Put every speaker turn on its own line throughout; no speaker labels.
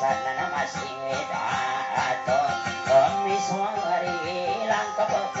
సన్న నమ శ్రీ వేదాతో స్వామి స్వామి లంకపోక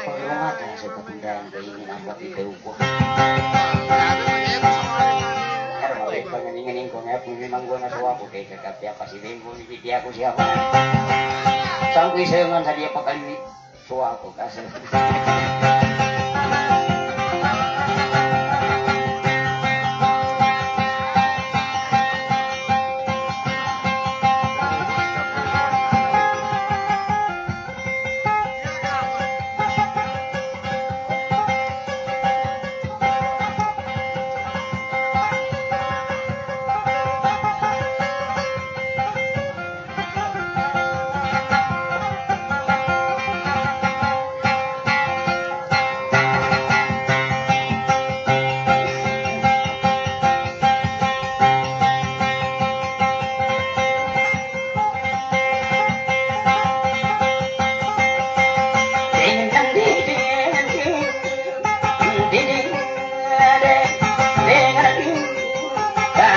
salamat na sa patundahan ko yung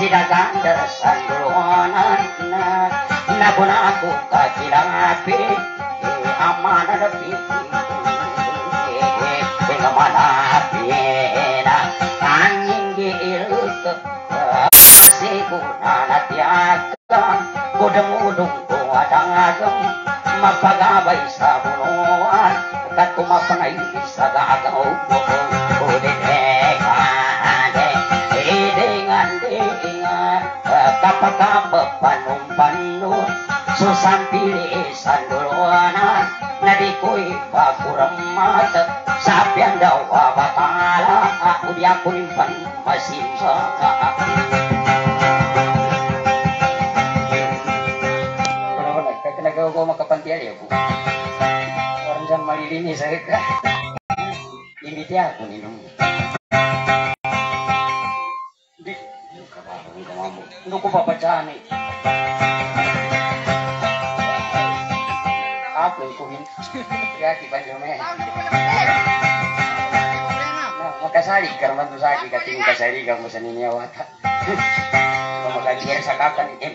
silakan kesayonan nagun aku kacilapi amanan pipi kemana piena angin di ilus kesiguna tiak susampili sanduluanan nadikoy paguramat sapian daw batala aku dia kulimpan masimsa Kenapa kau makapantian ya bu? Orang jangan malilini saya kah? Imiti aku minum. Di, Hindi ko papacaan eh. Makasali ka naman doon sa akin, kating kasali ka mo sa ninyawata. Kung makagkira sa kakan, eh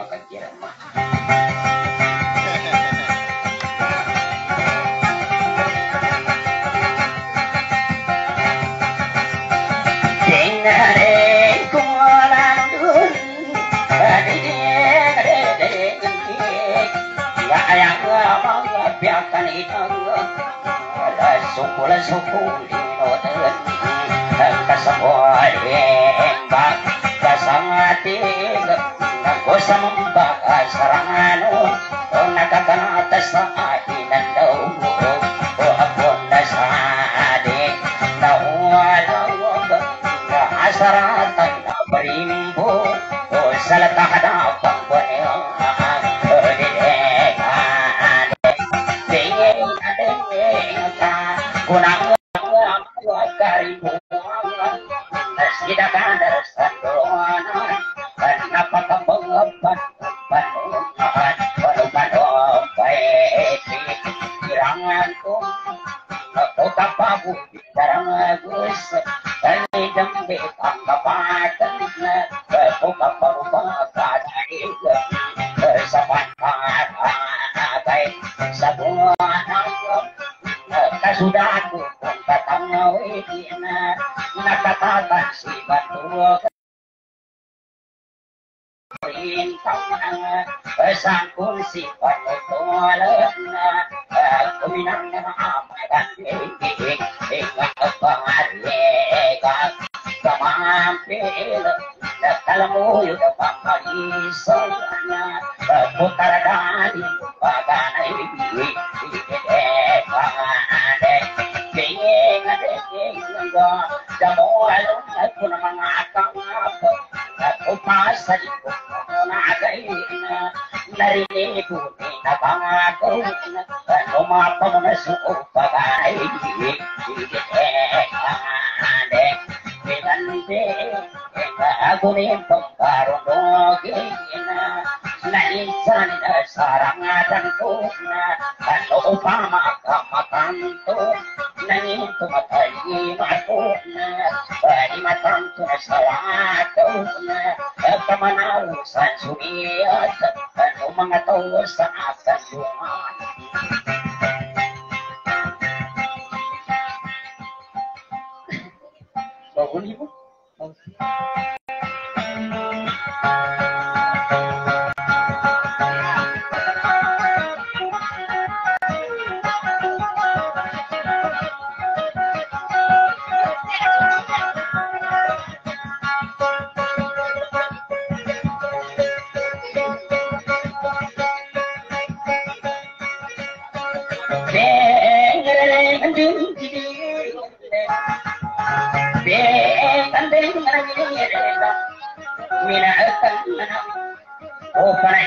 Gaya nga bak Kasangatig Nagkusamang sarangano O nakakanata sa ahinan daw O na sa adik Nahuwalawag Asaratan na barimbo O salatahada pangbanyo Kunang nagaina narinig na pangako mo na rin pagkarunogin Na insan sa Ano mga tao sa kasungan Bahuli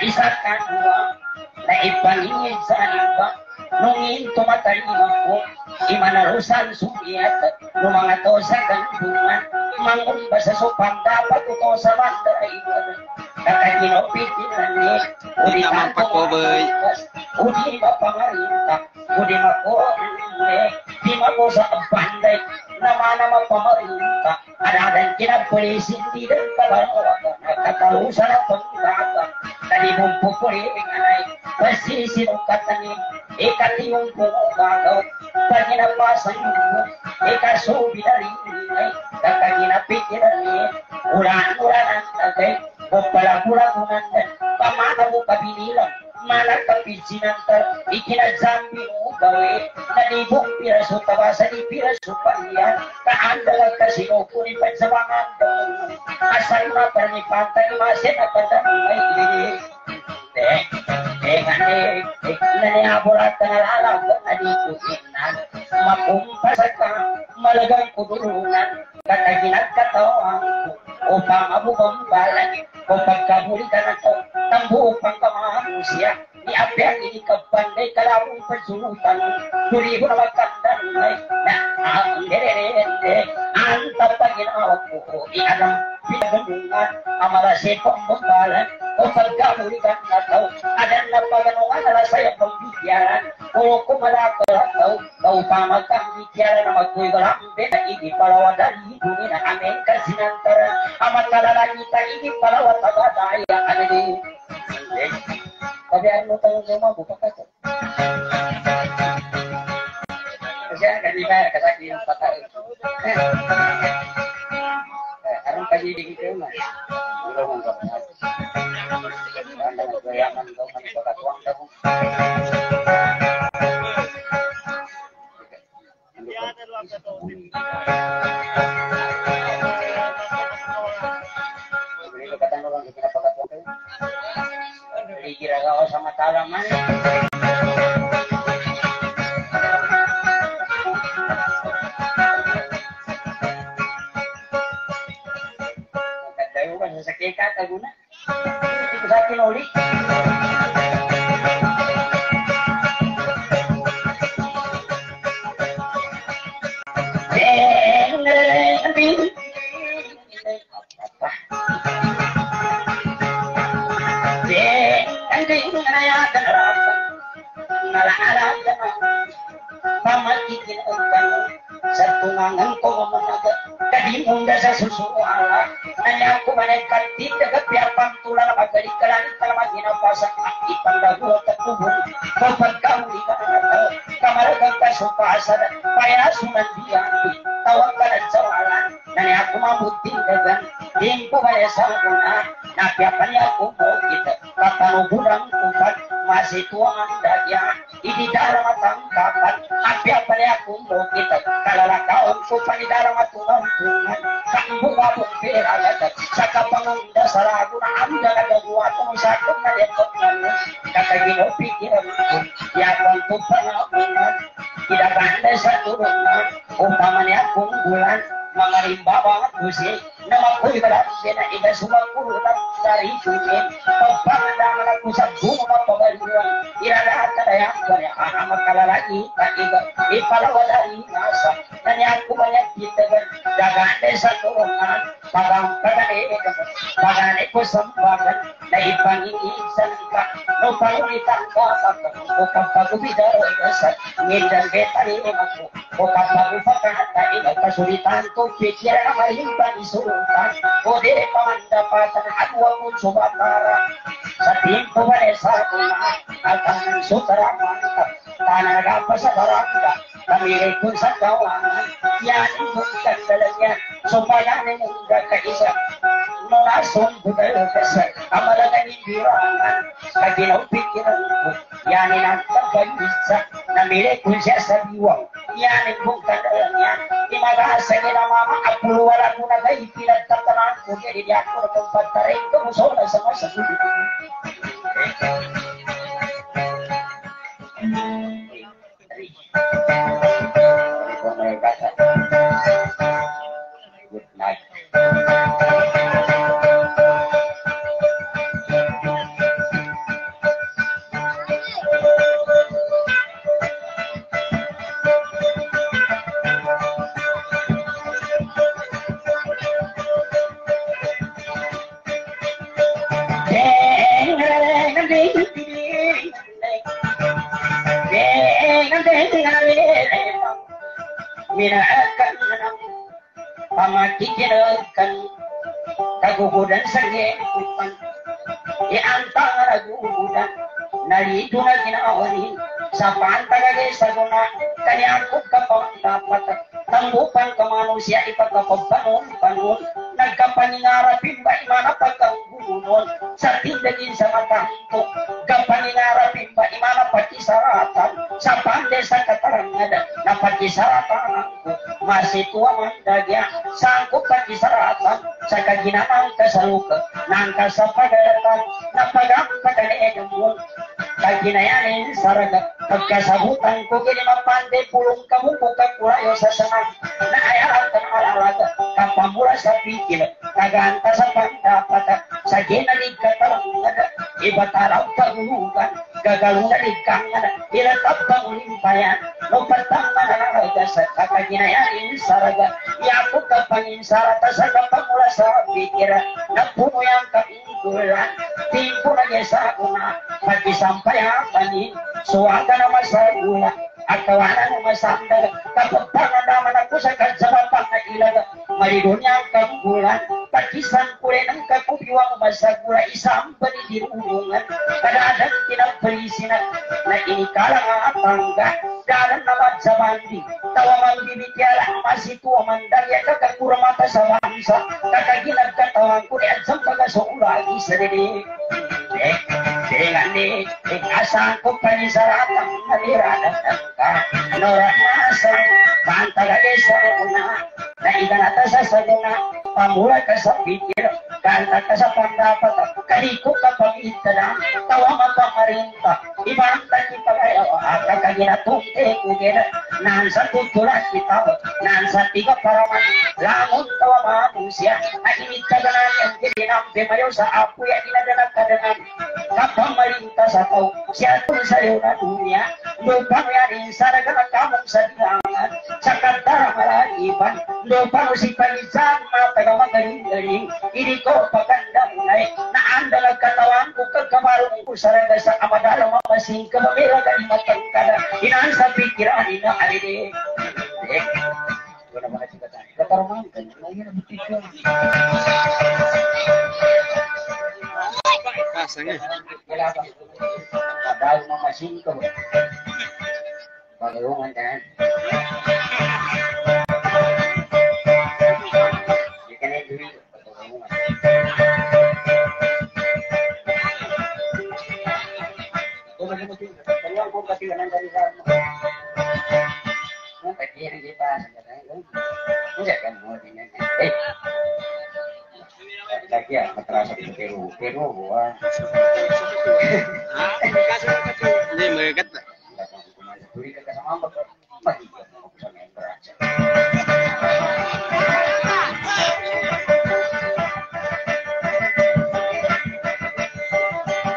isakan mo na ipangingin sa iba nungin tumatalima imana rusan sumiat no mga to sa gantungan mangun ba sa sopan dapat to sa banda iwan kakaginopitin na ni udi tanto udi mapangarinta udi mako di mako sa bandai nama nama pemerintah ada dan kira polisi tidak kalau katalusan kaninong pupuhiing anay, pasisinong katanin, ikaliyong pumubagaw, paginapasan mo, ikasubi na rin ay, na rin, ulan-ulan ang tagay, mana kapijinantar ikinazambi mo gawe na libong piraso tabasa ni piraso paniyan kaandalag kasinukuni pa sa mga asal na panipantay masin at patanong ay eh eh ngane nani abulat nalalaw na dito inan makumpas ka malagang kudulungan kataginat katawang upang abubang balan o pagkabulitan na to ini kapandai kalabong pagsulutan turi na ang dererende ang tapaginawa ko ianang pinagandungan amalasi pang bambalan o pagkabulitan na to adan na paganungan na saya pambigyan o kumalakalaw kau pamagkang bigyan na magkuy galambe na ini palawadali duni na amin kasinantara amat kalalagi ta ini palawatabadaya kanili tapi ano tayo mo buka ka to kasi ang kanina kasaki yung patay Arang kajidi gitu mah. Udah mangkap. Anda goyangan dong man bakat uang. Beli Beli kira kau sama talaman. Tayo kan sa sakika taguna. Ito sa akin uli. Masih tuang daya. Idi dalam matang kapan? Apiapan niya ako mo kita. Kalalakaon ko panidara matulong tungan kaya anak magkalalaki na iba ipalawalari nasa nanyan ko banyak kita kan dagane sa tulungan parang kagane kagane ko sambagan na ipangingisan ka. No pangulitan ka o kapagubidaro sa ngindan betari ako o kapagupakata ina kasulitan ko pikiran na malimban isurutan o di pamandapatan at huwag mong sumatara sa timpo ba sa kuna at ang sutara mantap tanah apa sa barangga kami pun sa kawangan yan kung kandalan supaya nengga kaisa mengasum budaya kesa amalan ng birangan kaginaw pikiran ko yan ang pagkagisa na mili kung siya sa biwang yan kung kandalan yan imagasa ni na mama apulo wala ko na kayo pinagtatanan ko jadi di ako na kung pagtarin ko mo sa sama sa sulit Good night. Kagugudan sa gepupan di antara gugudan. Nalito na ginawanin sa pantagagay sa guna kaya ako kapag dapat. Tanggupan ka manusia ipagkapagpanon, panon, nagkapaningarapin ba imana pagkanggunon, sa tindagin sa matanto, kapaningarapin ba imana pakisaratan, sa pande sa katarangad, na pakisaratan ko, masitwa man dagya, sangko pakisaratan, sa kaginamang kasaluka, nang kasapagatan, na pagampaganegan mo, kaginayanin saraga, pagkasabutan ko kini mapande pulong kamu buka kurayo sa sanang na ka ng alalaga kapamura sa pikil kaganta sa pandapat sa ginalig iba taraw kagulugan gagalungalig kang ilatap kang ulimpayan no patang mananaga sa kakaginayanin saraga yapo ka panginsarata sa kapamura sa pikir na puno yang kainggulan timpo na sa una pati sampay hapanin suwaga na masagula at kawanan ng masandal kapagpangan naman ako sa kansarapang na ilaga maridonya ang kagulan pakisan ko rin ang kakubiwang masagula isang panidirulungan kadadang kinagpalisinan na inikala nga apangga dalan naman sa mandi tawa man bibityala masitu mandalya kakakuramata sa bansa kakaginag katawan ko rin sa pagasulagi sa dili dengan di asan ko panisaratan naliradan ka nora masang bantala sa una na iganata sa saguna pamula ka sa pikir kanta ka sa pandapat kaliko ka pagitana tawa mapamarinta ibanta kita kayo aka kaginatunte kugena nan sa tutulas kita nan sa tiga paraman lamun tawa manusia initaganan yang jadi nampe mayo sa apu ya inadanak kadangan kapamarintah sa tao siya pun sa iyo na dunia? Lupang yarin sa nagalang kamong sa dilangan sa kantara malalipan lupang si panisan mataga magaling-galing ini. Ko pagandang nai na andalag katawan ko kagkamarong ko sa raga sa amadala mamasing kamamira ka imatang kada inaan sa pikiran ina alide eh Ito naman na si Katay. Katarman, kanya na yun ang Pati yan kita sa katay, hindi ka lagi ya, materasa di Peru. Peru, wah.
Hindi, magagat na.
Tuli ka kasama mo, mahigit mo sa mga braso.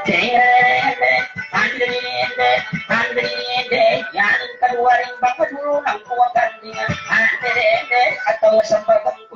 Tirende, andrinde, andrinde, yang kedua ring baka dulu ng kuwa kandingan. Andrinde, atau sambagan ko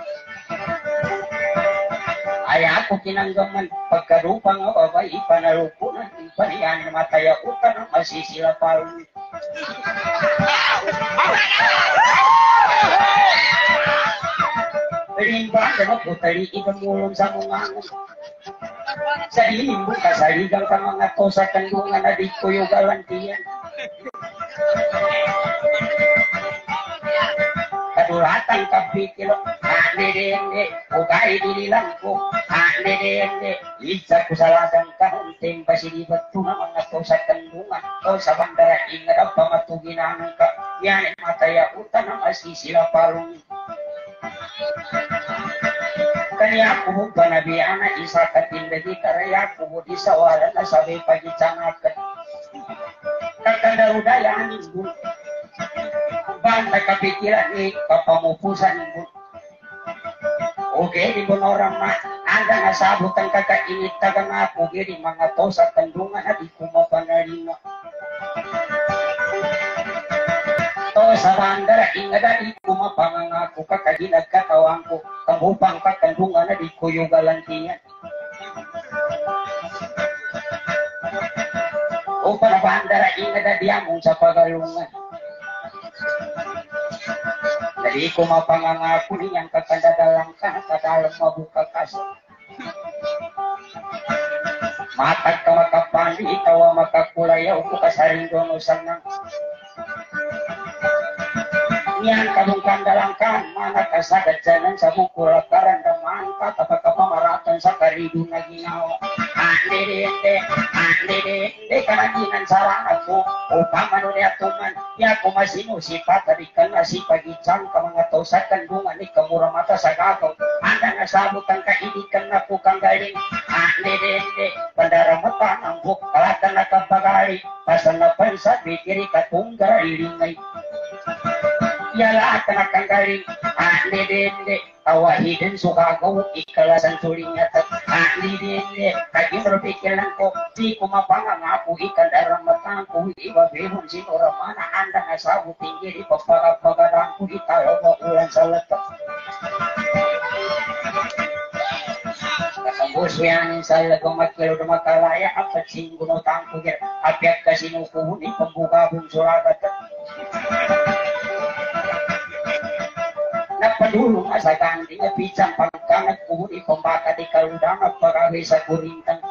Ay ako kinanggaman pagkarupa nga babay ipanalupo na ipaniyan ng mataya utang masisila palong ni. Rimba na putali ibang mulong sa mga sa ilimbo kasaligang ka mga to sa kandungan na di ko yung galantiyan. Kadulatan kapikilo, ane dende, ukay dinilang ko, ane dende, isa ko sa ladang kahunting pasilibat to na mga to sa kandungan, to sa bandara ingat ang pamatuginan ka, yan mataya utan ang asisila parong kanya kubo panabihan na isa katindagi karaya kubo di sawala na sabi pagitsanakan kakanda udaya aning bu Pan nakapikiran ni kapamupusan mo. Okay, di mo orang mah anda nasabot ang kakainit taga nga po giri mga to sa tandungan at di ko mapanarino. To sa bandara ingada di ko mapangangako kakaginag katawan ko kabupang kakandungan na di ko yung galantingan. O para bandara ingada di among sa pagalungan. Jadi ko mapangangako niyang kakandadalang ka kadalang mabuka kaso. Matag ka makapandi, tawa makakulayaw ko kasaring doon usang Niyan kadung kandalangkan mana kasagad jalan sa bukul karandaman ka kapag kapamaratan sa karido na ginawa. Ande ande ande ande kanaginan sarang ako upang manunya tuman ya ko masino sifat dari kana si pagicang ka mga tao sa kandungan ni kamura mata sa gagaw. Anda nga sabot ang kaidikan na po kang galing. Ande ande pandaramatan ang buk kalatan na kapagali pasan na pansa bikiri katunggar ilingay yala at nakanggaling ande dende tawahidin sukagaw ikalasan tulingat ande dende kaging berpikiran ko di ko mapangangapo ikandarang matang ko iba behon sinoramana anda nga sabu tinggi di pagpagapagadang ko italo mo ulan sa latak Katambos yan sa lagang magkilo na makalaya apat singguno tangko yan apyak kasinukuhun ipambugabong suragat Napadulong sa kandi nga pisang pagkangat kuhuni pambaka di kaludang at pagawi sa kurintang.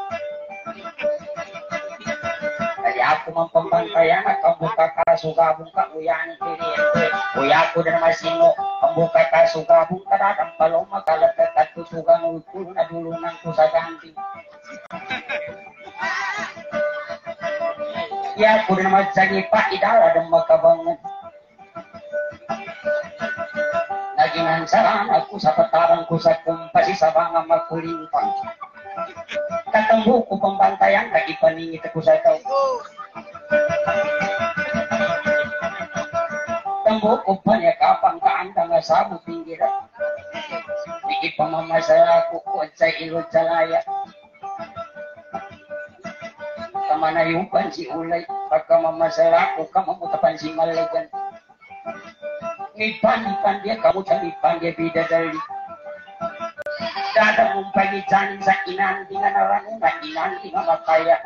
Kaya ako man pambantayan at pambuka ka sugabong ka uyan kiriente. Uya ko na naman sino pambuka ka sugabong ka na ang palong magkalatat at tutugang ulkulo na dulunang ko sa kandi. Ya ko na naman sa pa idara ng magkabangan. Nagingan sarang ako sa patarang ko sa kumpasi sa mga magkulintang. Katambo ko pambantayan, nagipaningit ako sa ikaw. Tambo ko pa niya kapang kaanda nga sabot pingira. Di ipamamasaya ko ko sa ilod sa laya. Kamanayupan si ulay, pagka mamasaya ko, kamamutapan si malagan. Ipan-ipan dia kamu caripan dia bidadari. Dada mong pagijanin sa inanti nga naranong na inanti nga mataya.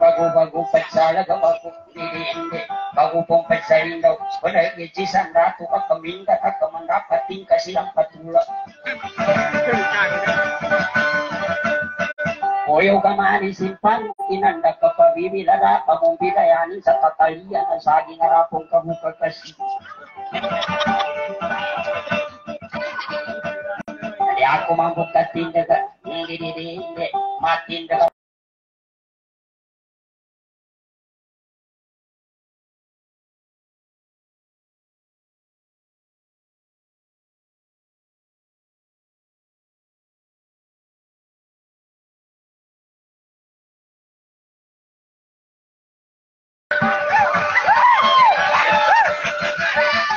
Bago-bago pagsala ka bago hindi. Bago pong pagsalin daw. Wala ijisan dato ka kaminda ka kamandapating kasi ang patula. Oyo ka mani simpan, inanda ka pabibilada, pamong bilayanin sa tatalian ang saging harapong kabuka kasi. Jadi aku mampu katinda ka, hindi, hindi, hindi, matinda ka. Lokong kabuka ka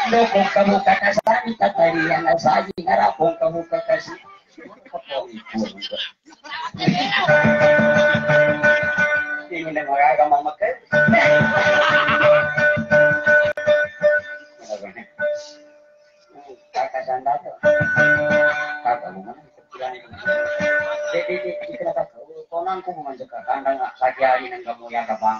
sa amin, tatalian ang saging harapong kabuka kasi. Hindi mo na magagamang magkal. Kakasanda to. Kakalungan. Di, di, di, di, di, Tonan ko man sa kakanda nga, sa kiyari ng gamuya ka ba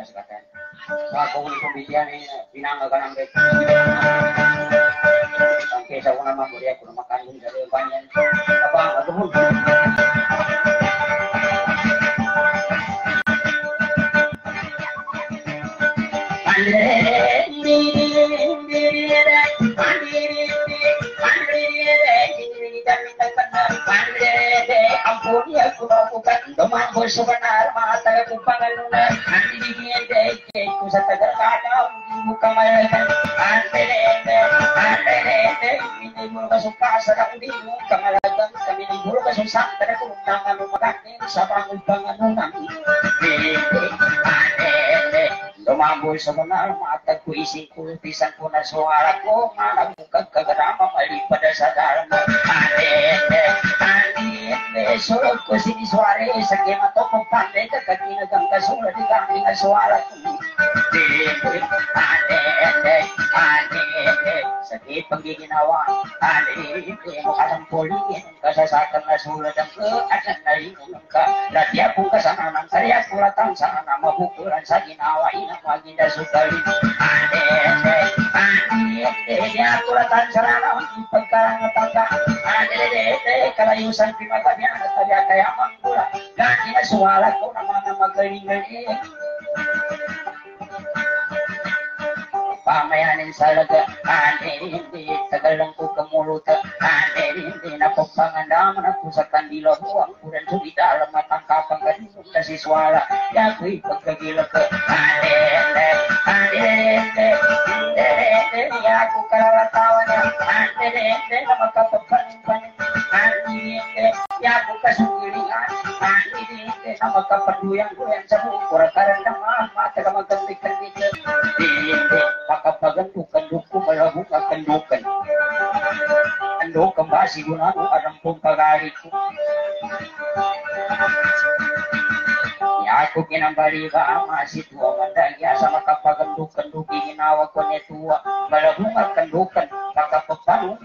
ni pamilya ni pinanga ka ng bet. Ang kesa ko naman muli ako na makanin sa iyo banyan. Abang, aduhon. Aku melakukan Tumambol sa benar Mga taga kong pangalunan Ang binigyan deke Ko sa taga kanaw Hindi mo kamalagan Ante nende Ante nende Hindi mo kasukasa na Hindi mo kamalagan Kami ni Buro kasukasa na Kung nangan lumaganin Sa pangul pangalunan Hindi mambo sebenar mata ku isi ku pisan ku na suara ko mana buka kegerama mali pada sadar ade ade besok ku sini suara sakit mata ku pandai ke kaki nagang kasula di kami na suara ku ade ade ade sakit panggiginawa ade mo kasang pulingin kasasakan na sulat ang ke akan nalingon ka dati ako kasama ng karya kulatan sana mabukulan sa ginawa inang maginda sukali ade ade ade ade kulatan sana na pagkarangatan ka ade ade ade kalayusan pimagabian at tabi kaya mangkula gani na suwala ko na mga magaling-galing pamayanin sa laga ane hindi tagalang ko kamuluta ane hindi na pagpangandaman ako sa kandila mo ang kuran sulita alam matang kapang kanino na si swala yako'y pagkagila ko ane hindi ane hindi hindi hindi ako karalatawan niya ane hindi na magkapagpanin-panin ane hindi yako kasugilingan ane hindi na magkapaduyan-duyan sa bukura karandaman mata ka magkandik-kandik ando kembasi guna ko anang pong pagari ko. Ya ako kinambali ka masih tua mandaya sa makapagandukan duki ginawa ko ni tua malabong akandukan kakapagtanong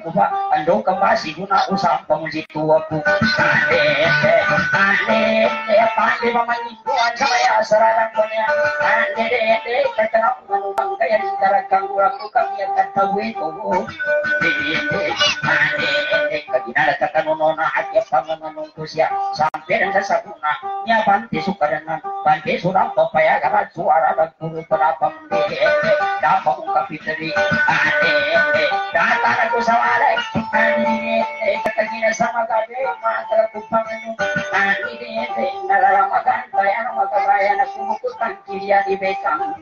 ko ba ando kembasi guna usang pamusi tua ko ane ane ane pandi mamanipuan sa maya sararan ko niya. Ane ane katanap manubang kaya di daragang ulang ko kami akan tahu itu ane ane manungko siya sampai niya banti sukaran banti surang papayagan suara dan guru de dapat kapitali ane ane datang aku sawalay ane ane katagina sama gabi mata kupang anu ane ane nalalamagan kaya ano magkabaya na kumukutan kiriya di bekang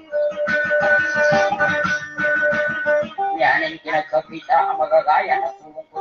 yanin kinagkapita ang magagaya na kumukutan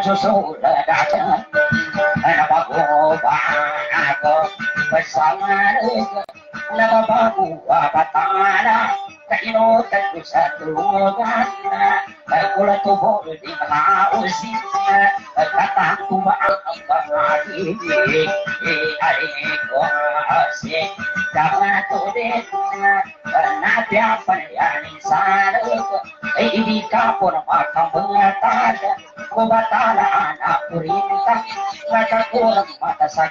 susul datang Nama goba aku bersama Nama babu batana Kainutan ko sa tulungan Kula tubo di mausi Kataang tumaang ang pangagin Purinta Nakakurang mata sa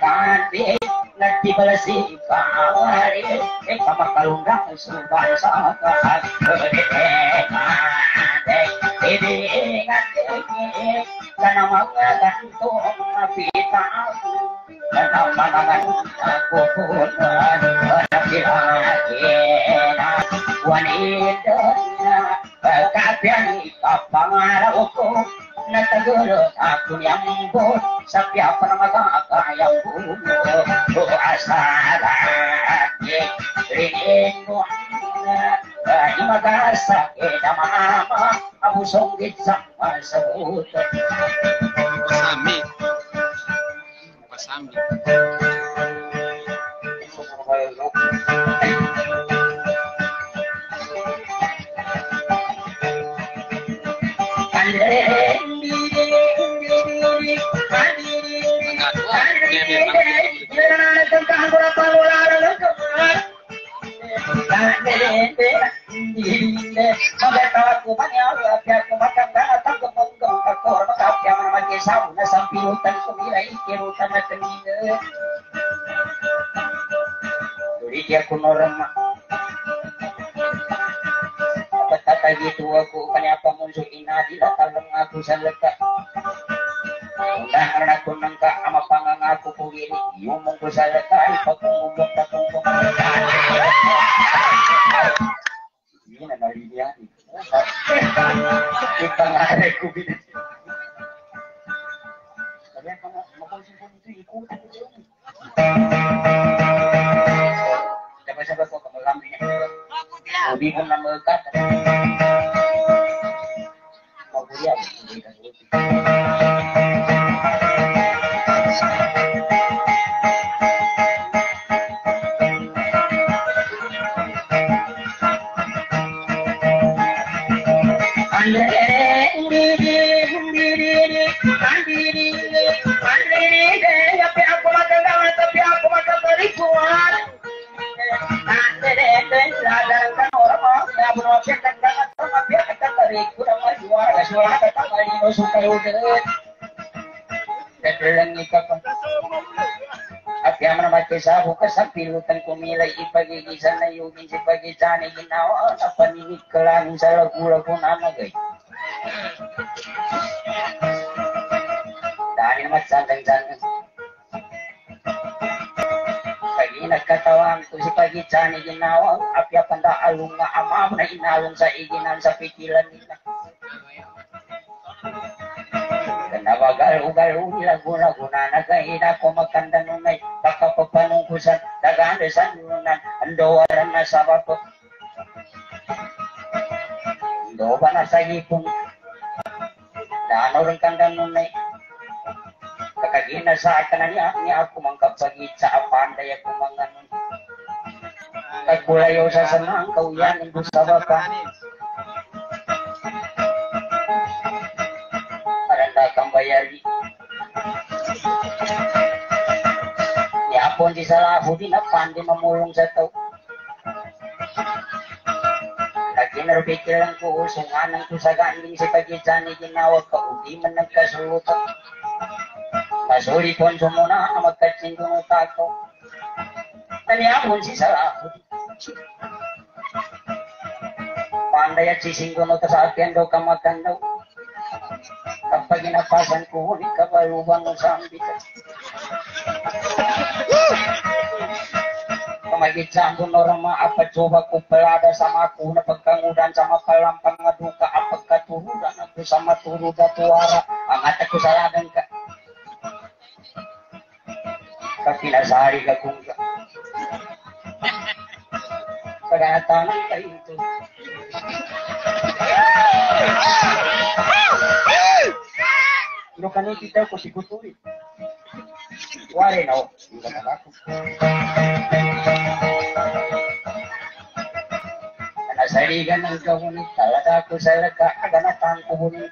gandi Nagtibalasi pangari Eh kamakalungang suban sa kahal Ini ingat Karena Karena aku pun Wanita nataguro yang gitu aku kenapa muncul inadi datang aku? Saleka aku kugiri Yumong ko sa lakay Pagkungumok na kungkong Hindi na naliliyan Ipangare ko binit Sabi ang mga mapansin ko nito Ikutan ko yun Sabi-sabi ko kamalambi niya Hindi ko na yaman naman kaysa bukas sa pilutan kumilay ipagigisan na yugin si pagitani ginawa sa paninig ka lang sa lagu-lagu na nagay. Dahil naman sandang-sandang. Pagi nagkatawang ko si pagitani ginawa apya panda alung nga amam na inalong sa iginan sa pikilan nila. Nawagal-ugal nila guna-guna na kahina ko magkanda nunay pagkapapanungkusan dagaan na sa ba na niya niya ako mangkapagit sa apanday ako mga nun. Kagbulayo sa sanang kauyan ng sa baka. Yapon di sa labo di na pandi mamulong sa tao. Lagi na rupikil lang ko usunganan ko sa ganing si pagitsani ginawag ka udi man nagkasulutan. Masuri pon sumuna na magkatsin ko ng tako. Naniyapon si sa labo di. Panday at sising ko no sa atin daw kamakan daw. Kapag inapasan ko, huli ka balubang mo sa ambit. Kamagit sa ang gunorang mga apatsuba ko palada sa mga kuna pagkangudan sa mapalampang maduka ang pagkaturudan ako sa maturuda tuwara ang atak ko sa lagan ka. Kapinasari ka kung ka. Pagkatanan kayo ito. Lo ka nung kita ko Kuturi. Wari na ako. Hindi ka na ako. Nasaligan ng kahunit. Talaga ko sa laka. Aganatan ko hunit.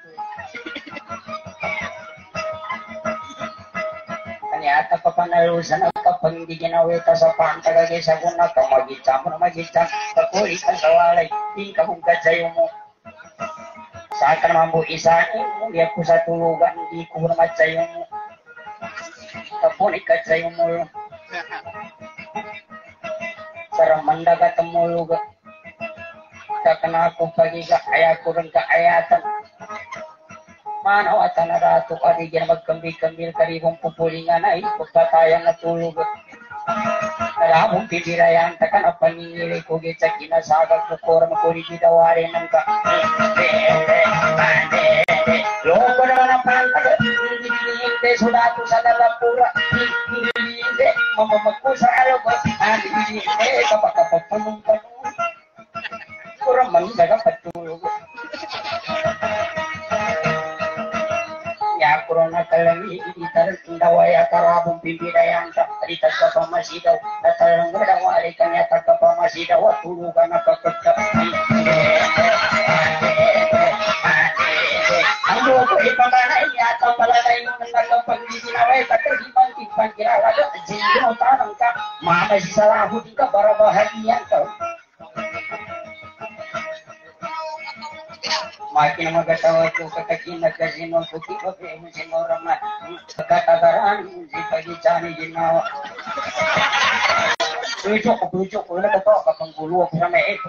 Kanyata pa panalusan at kapag hindi ginawita sa pantagagay sa kuna ka magitsa mo na magitsa. Pakulit ang sawalay. Hindi ka hugat sa'yo mo. Sa akin naman po isa, hindi ako sa tulugan, hindi ko sa yung kapunik at sa yung mulo. Sarang mandaga tumuluga. Kakana ako pagiga, kaya ko rin kaayatan. Manaw at narato ka, di na magkambi-kambil karibong pupulingan ay pagpatayang natulog. Kalamong pipirayan, taka na paningili ko git sa kinasagag ko kora makuri gidawari ng ka. Loko hindi sudato sa dalapura, hindi mamamagpo sa alabas, hindi kapag kapagpunong-punong. Kurang man patulog. Ya kurang kalami itar dawaya karabong pimpidayan sa rita sa pamasidaw natalang gadawali kanya taka pamasidaw at tulugan na kakagka Mama si Salahuddin ka para bahagian ka. Makin magatawa ko katakin nagkasin ng puti ko kaya mo sinura ma. Katagaran, si Pagitsani ginawa. Tujo ko, tujo ko, nagatawa kapang gulo ako na may ito.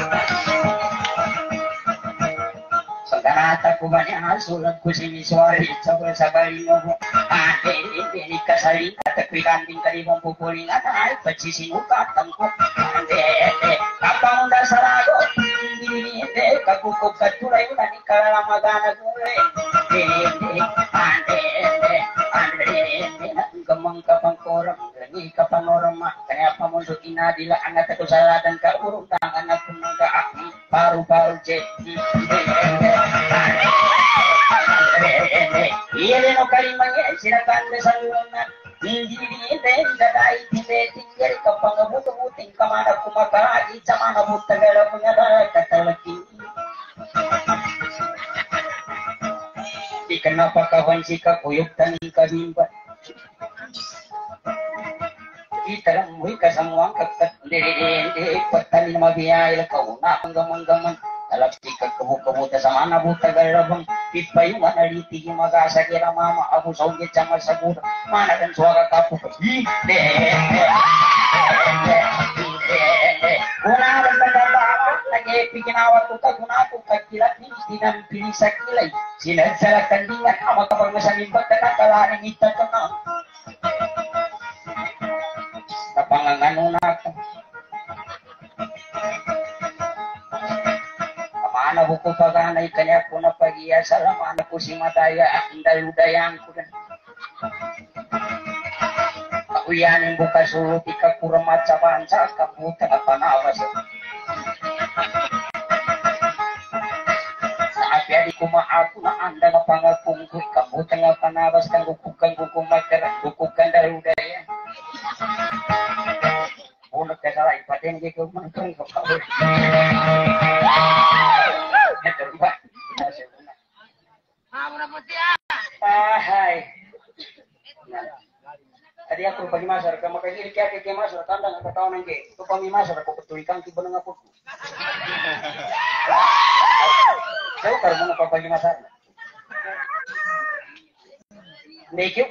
mo ate ini kasali at kwikanding kalibong pupuling at ay pagsisinukat ang ko ande ande kapang ande gamang kapangkorang ni kapanorama kaya pamundo inadila anak ito saladan ka urong tangan na pumunta paru-paru je Iya no kalimangnya silakan besaluna Hindi hindi dadai tinde tinggal kapangabutu-buting kamana kumakaraji camana butagala punyadara katalaki Di kenapa kawan si kakuyuk tani kabimba kita lang muhi ka sa muang kakat hindi patali na mabiyay kau na panggaman-gaman alam si kagkabu-kabuta sa mana buta galabang pipayu manaliti yung magasa kira mama ako sa ungit sa masaguda mana kan suara kapu hindi Una ang nagdadama, nag-epi ginawa ko ka, guna ko kagilat ni dinampili sa kilay. Sinadsalag kandingan, ama kapag masalimbat ka na, kalaring itan ka na. Napangangano na ako. Kamana ko paganay kanya po na pagiya sa lamana ko si Mataya ang daludayan ko na. Kauyanin bukas ulit ikakuramat sa bansa kaputa na panawas. Saat di kumaapo na anda nga pangakungkoy kaputa nga panawas kang gukukan gukumatara gukukan daludayan. Que salah ipatin di ko man kung ko ka. Ito ba? Hai. Tadi aku bagi masar, kamu kayak kaya kayak kayak masar, tanda nggak ketahuan nengke. Itu pami masar, aku petulikan tiba nengah pun. Saya kalau mau bagi masar. Nekip ko, kami